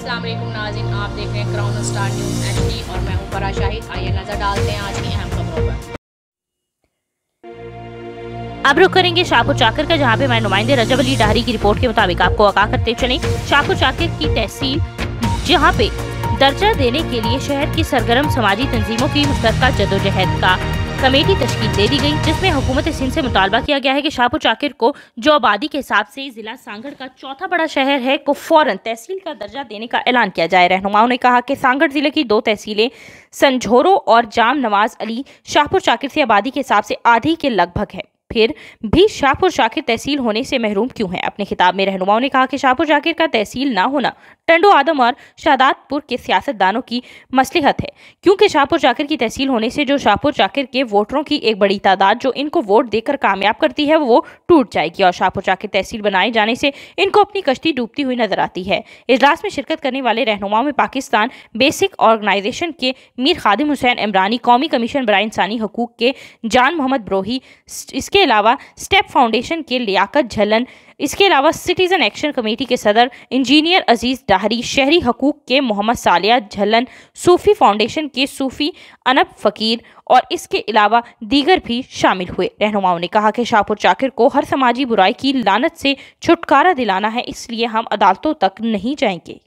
अस्सलाम वालेकुम नाजिन आप देख रहे हैं क्राउन स्टार न्यूज़ एच और मैं हूँ फरा शाहिद। आइए नज़र डालते हैं आज की अहम खबरों पर। अब रुख करेंगे शाहपुर चाकर का, जहाँ पे मैं नुमाइंदे रजब अली डाहरी की रिपोर्ट के मुताबिक आपको आगाह करते चले। शाहपुर चाकर की तहसील, जहाँ पे दर्जा देने के लिए शहर की सरगर्म समाजी तंजीमों की मुश्तर जदोजहद का कमेटी तश्कील दे दी गई, जिसमें हुकूमत सिंध से मुतालबा किया गया है कि शाहपुर चाकिर को जो आबादी के हिसाब से जिला सांगड़ का चौथा बड़ा शहर है को फ़ौरन तहसील का दर्जा देने का ऐलान किया जाए। रहनुमाओं ने कहा कि सांगड़ ज़िले की दो तहसीलें, संझोरो और जाम नवाज़ अली, शाहपुर चाकिर से आबादी के हिसाब से आधी के लगभग है। फिर भी शाहपुर शाकिर तहसील होने से महरूम क्यों है? अपने खिताब में रहनुमाओं ने कहा कि शाहपुर शाकिर का तहसील ना होना टंडो आदम और शादातपुर के सियासतदानों की मसलहत है। क्योंकि शाहपुर जाकिर की तहसील होने से जो शाहपुर जाकिर के वोटरों की एक बड़ी तादाद जो इनको वोट देकर कामयाब करती है, वो टूट जाएगी और शाहपुर जाकिर तहसील बनाए जाने से इनको अपनी कश्ती डूबती हुई नज़र आती है। इजलास में शिरकत करने वाले रहनुमाओं में पाकिस्तान बेसिक ऑर्गेनाइजेशन के मीर खादिम हुसैन इमरानी, कौमी कमीशन बरा इंसानी हकूक के जान मोहम्मद ब्रोही इसके अलावा स्टेप फाउंडेशन के लियाकत झलन, इसके अलावा सिटीज़न एक्शन कमेटी के सदर इंजीनियर अज़ीज़ डाहरी शहरी हकूक़ के मोहम्मद सालिया झलन, सूफ़ी फाउंडेशन के सूफ़ी अनब फ़कीर और इसके अलावा दीगर भी शामिल हुए। रहनुमाओं ने कहा कि शाहपुर चाकिर को हर समाजी बुराई की लानत से छुटकारा दिलाना है, इसलिए हम अदालतों तक नहीं जाएँगे।